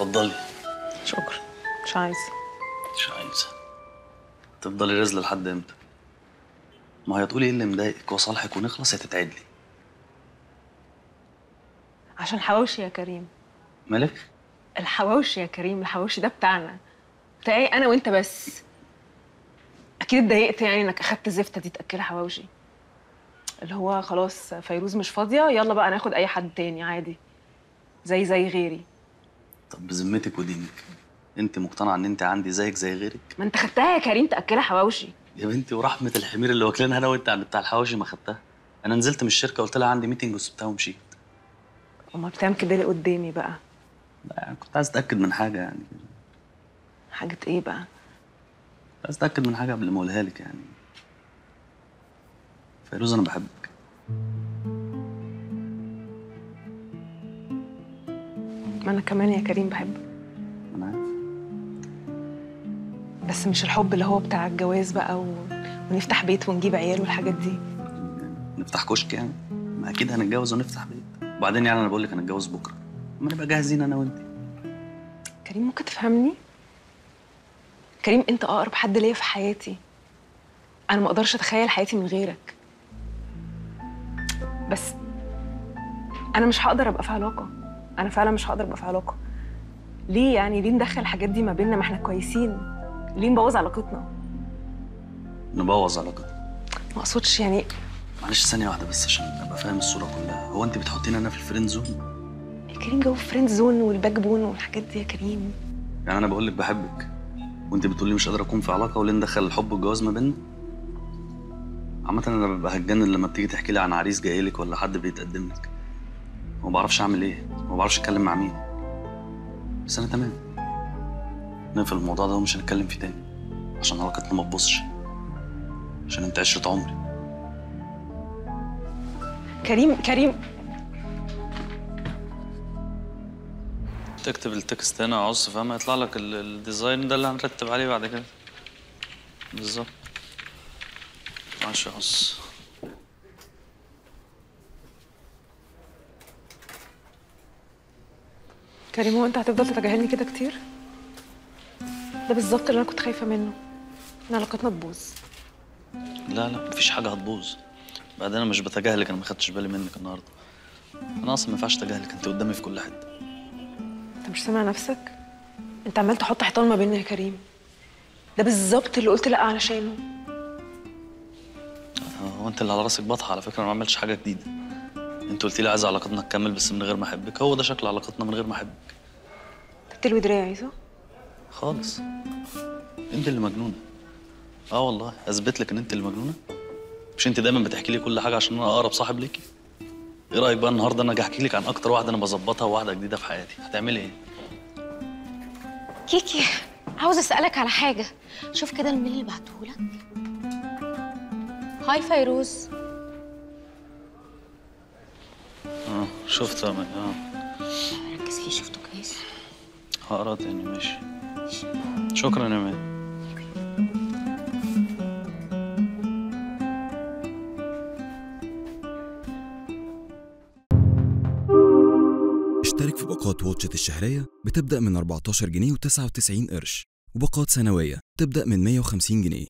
اتفضلي شكرا. مش عايزة. مش عايزة. تفضلي رزلة لحد إمتى؟ ما هي تقولي إيه اللي مضايقك وصالحك ونخلص يا تتعدلي. عشان حواوشي يا كريم. مالك؟ الحواوشي يا كريم الحواوشي ده بتاعنا. بتاعي أنا وأنت بس. أكيد اتضايقت يعني إنك أخدت زفته دي تاكلها حواوشي. اللي هو خلاص فيروز مش فاضية يلا بقى ناخد أي حد تاني عادي. زي زي غيري. طب بذمتك ودينك انت مقتنعة ان انت عندي زيك زي غيرك؟ ما انت خدتها يا كريم تاكلها حواوشي. يا بنتي ورحمة الحمير اللي واكلينها أنا وانت عند بتاع الحواوشي ما خدتها. أنا نزلت من الشركة قلت لها عندي meeting وسبتها ومشيت. وما بتعمل كده ليه قدامي بقى؟ لا يعني كنت عايز اتأكد من حاجة يعني. حاجة إيه بقى؟ كنت عايز اتأكد من حاجة قبل ما اقولها لك يعني. فيروز أنا بحبك. ما أنا كمان يا كريم بحبك أنا عارف. بس مش الحب اللي هو بتاع الجواز بقى و... ونفتح بيت ونجيب عيال والحاجات دي. نفتح كشك يعني؟ ما أكيد هنتجوز ونفتح بيت. وبعدين يعني أنا بقول لك هنتجوز بكرة. ما نبقى جاهزين أنا وانت كريم ممكن تفهمني؟ كريم أنت أقرب حد ليا في حياتي. أنا ما أقدرش أتخيل حياتي من غيرك. بس أنا مش هقدر أبقى في علاقة. أنا فعلا مش هقدر أبقى في علاقة. ليه يعني؟ ليه ندخل الحاجات دي ما بيننا؟ ما إحنا كويسين. ليه نبوظ علاقتنا؟ نبوظ علاقتنا. ما أقصدش يعني معلش ثانية واحدة بس عشان أبقى فاهم الصورة كلها. هو أنت بتحطيني أنا في ال friend zone يا كريم جو friend zone وال back bone والحاجات دي يا كريم. يعني أنا بقول لك بحبك وأنت بتقولي مش قادرة أكون في علاقة وليه ندخل الحب والجواز ما بيننا؟ عامة أنا ببقى هتجنن لما بتيجي تحكي لي عن عريس جاي لك ولا حد بيتقدم لك. وما بعرفش أعمل إيه. وما بعرفش أتكلم مع مين. بس أنا تمام. نقفل الموضوع ده ومش هنتكلم فيه تاني عشان علاقتنا ما تبوظش. عشان أنت عشرة عمري. كريم كريم. تكتب ال text هنا عص فاهم هيطلع لك ال- ال design ده اللي هنرتب عليه بعد كده. بالظبط. ماشي عص كريم هو انت هتفضل تتجاهلني كده كتير؟ ده بالظبط اللي أنا كنت خايفة منه إن علاقتنا تبوظ. لا لا مفيش حاجة هتبوظ. بعدين أنا مش بتجاهلك أنا ما خدتش بالي منك النهارده. أنا أصلا ما ينفعش أتجاهلك أنت قدامي في كل حتة. أنت مش سامع نفسك؟ أنت عمال تحط حيطان ما بيننا يا كريم. ده بالظبط اللي قلت لا علشانه هو أنت اللي على راسك بطحة على فكرة أنا ما عملتش حاجة جديدة. انت قلت لي عايز علاقتنا تكمل بس من غير ما احبك. هو ده شكل علاقتنا من غير ما احبك. تلوي دراعي صح؟ خالص. انت اللي مجنونة. آه والله. أثبت لك إن انت اللي مجنونة؟ مش انت دايما بتحكي لي كل حاجة عشان أنا أقرب صاحب ليكي؟ إيه رأيك بقى النهارده أنا أجي أحكي لك عن أكتر واحدة أنا بظبطها وواحدة جديدة في حياتي؟ هتعملي إيه؟ كيكي عاوز أسألك على حاجة. شوف كده الميل اللي بعتهولك. هاي فيروز. آه شفت آه. ركز فيه شفته كويس. هقرا تاني ماشي. شكرا يا مان اشترك في باقات واتشت الشهرية بتبدأ من 14 جنيه و99 قرش وباقات سنوية تبدأ من 150 جنيه.